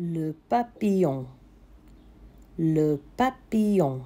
Le papillon. Le papillon.